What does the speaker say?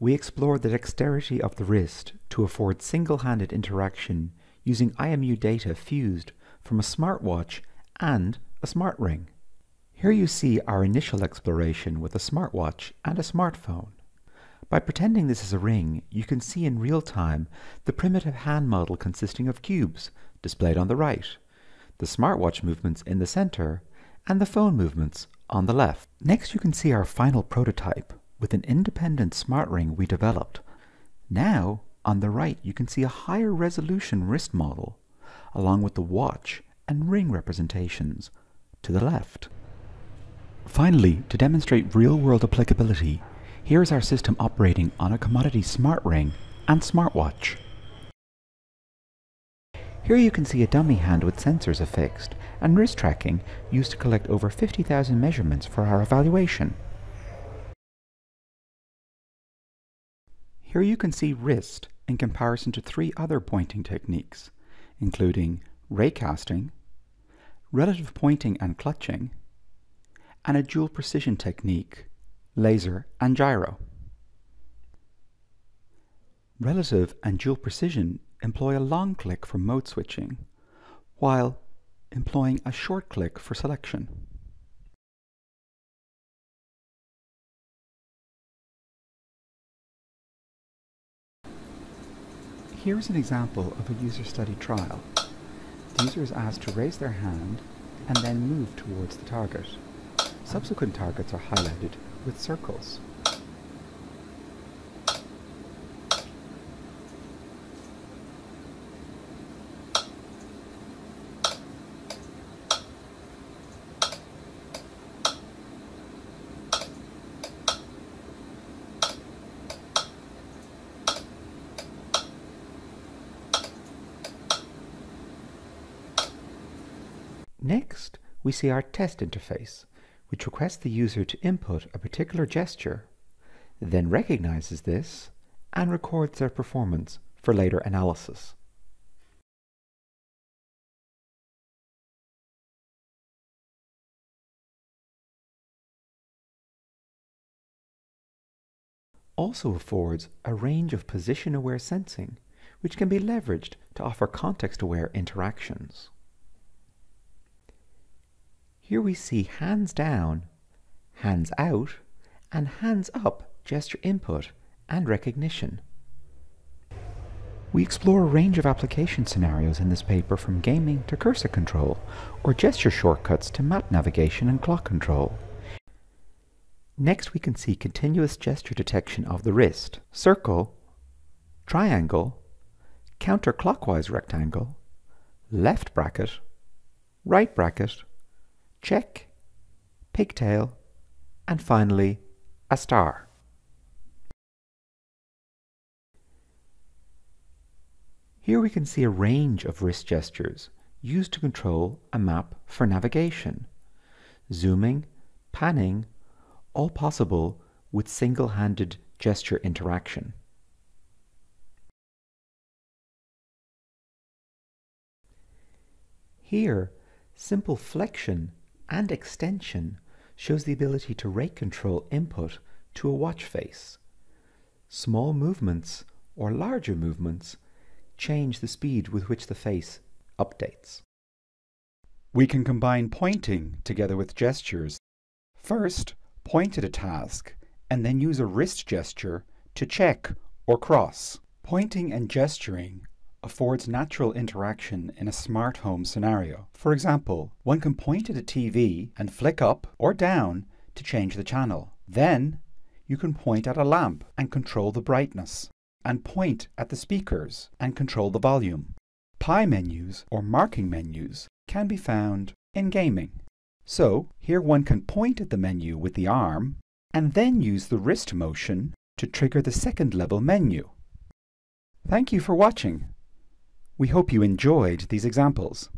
We explored the dexterity of the wrist to afford single-handed interaction using IMU data fused from a smartwatch and a smart ring. Here you see our initial exploration with a smartwatch and a smartphone. By pretending this is a ring, you can see in real time the primitive hand model consisting of cubes, displayed on the right, the smartwatch movements in the center, and the phone movements on the left. Next you can see our final prototype with an independent smart ring we developed. Now, on the right you can see a higher resolution wrist model, along with the watch and ring representations to the left. Finally, to demonstrate real-world applicability, here is our system operating on a commodity smart ring and smartwatch. Here you can see a dummy hand with sensors affixed and wrist tracking used to collect over 50,000 measurements for our evaluation. Here you can see wrist in comparison to three other pointing techniques, including ray casting, relative pointing and clutching, and a dual precision technique, laser and gyro. Relative and dual precision employ a long click for mode switching, while employing a short click for selection. Here is an example of a user study trial. The user is asked to raise their hand and then move towards the target. Subsequent targets are highlighted with circles. Next, we see our test interface, which requests the user to input a particular gesture, then recognizes this and records their performance for later analysis. also affords a range of position-aware sensing, which can be leveraged to offer context-aware interactions. Here we see hands down, hands out, and hands up gesture input and recognition. We explore a range of application scenarios in this paper from gaming to cursor control, or gesture shortcuts to map navigation and clock control. Next we can see continuous gesture detection of the wrist, circle, triangle, counterclockwise rectangle, left bracket, right bracket, check, pigtail, and finally a star. Here we can see a range of wrist gestures used to control a map for navigation. Zooming, panning, all possible with single-handed gesture interaction. Here, simple flexion and extension shows the ability to rate control input to a watch face. Small movements or larger movements change the speed with which the face updates. We can combine pointing together with gestures. First, point at a task and then use a wrist gesture to check or cross. Pointing and gesturing affords natural interaction in a smart home scenario. For example, one can point at a TV and flick up or down to change the channel. Then, you can point at a lamp and control the brightness, and point at the speakers and control the volume. Pie menus or marking menus can be found in gaming. So, here one can point at the menu with the arm and then use the wrist motion to trigger the second level menu. Thank you for watching. We hope you enjoyed these examples.